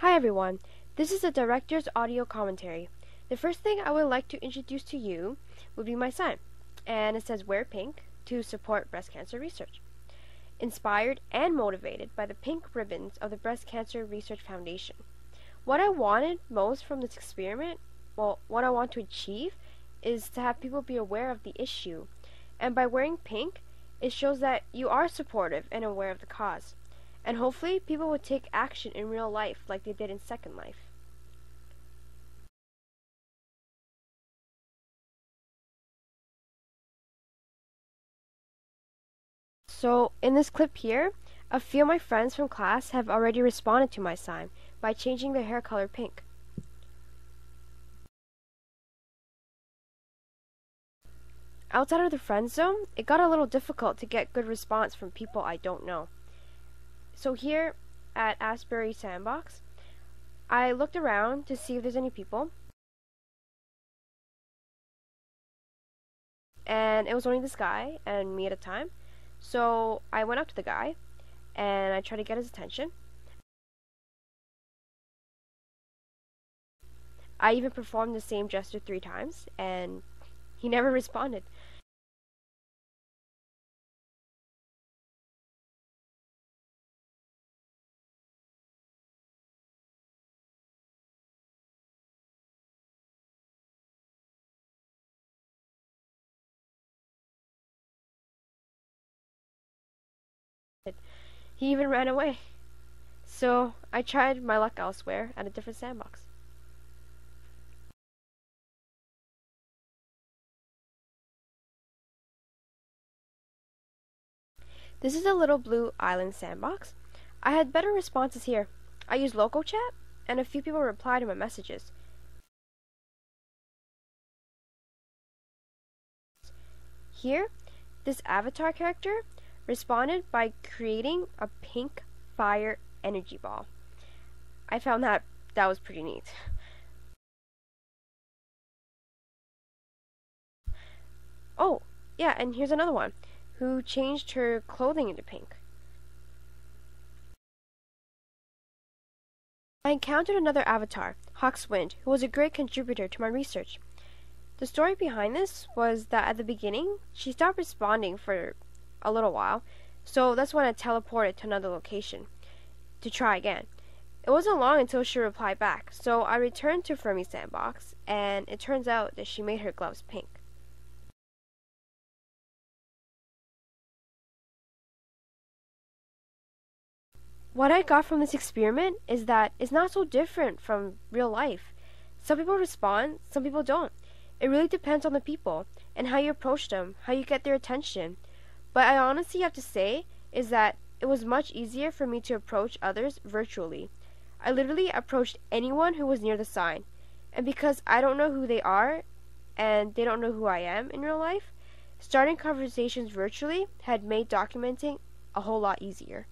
Hi everyone, this is the director's audio commentary. The first thing I would like to introduce to you would be my sign, and it says Wear Pink to support breast cancer research. Inspired and motivated by the pink ribbons of the Breast Cancer Research Foundation. What I wanted most from this experiment, well, what I want to achieve, is to have people be aware of the issue. And by wearing pink, it shows that you are supportive and aware of the cause. And hopefully, people will take action in real life like they did in Second Life. So, in this clip here, a few of my friends from class have already responded to my sign by changing their hair color pink. Outside of the friend zone, it got a little difficult to get good response from people I don't know. So here at Asbury Sandbox, I looked around to see if there's any people. And it was only this guy and me at a time. So I went up to the guy and I tried to get his attention. I even performed the same gesture three times and he never responded. He even ran away. So I tried my luck elsewhere at a different sandbox. This is a little blue island sandbox. I had better responses here. I used local chat, and a few people replied to my messages. Here, this avatar character responded by creating a pink fire energy ball. I found that that was pretty neat. Oh, yeah, and here's another one who changed her clothing into pink. I encountered another avatar, Hawkswind, who was a great contributor to my research. The story behind this was that at the beginning, she stopped responding for a little while, so that's when I teleported to another location to try again. It wasn't long until she replied back, so I returned to Fermi Sandbox, and it turns out that she made her gloves pink. What I got from this experiment is that it's not so different from real life. Some people respond, some people don't. It really depends on the people and how you approach them, how you get their attention. But I honestly have to say is that it was much easier for me to approach others virtually. I literally approached anyone who was near the sign. And because I don't know who they are and they don't know who I am in real life, starting conversations virtually had made documenting a whole lot easier.